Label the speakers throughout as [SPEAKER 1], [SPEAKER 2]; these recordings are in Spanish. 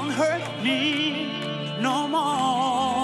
[SPEAKER 1] don't hurt me no more.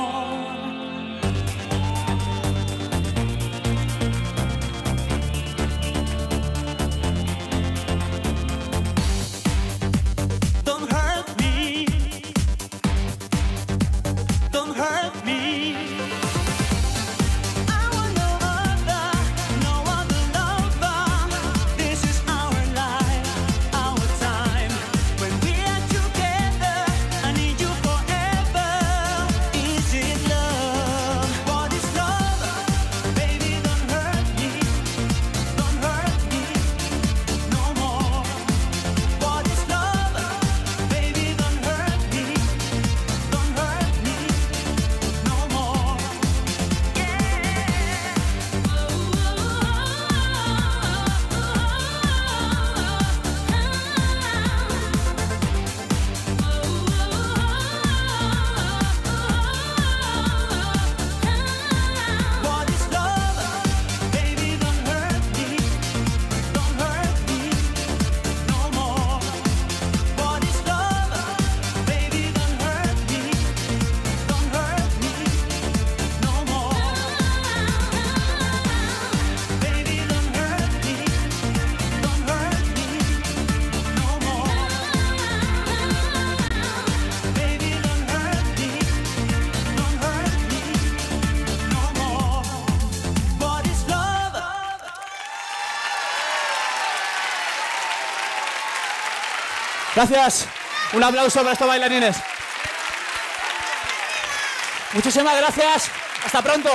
[SPEAKER 2] Gracias. Un aplauso para estos bailarines. Muchísimas gracias. Hasta pronto.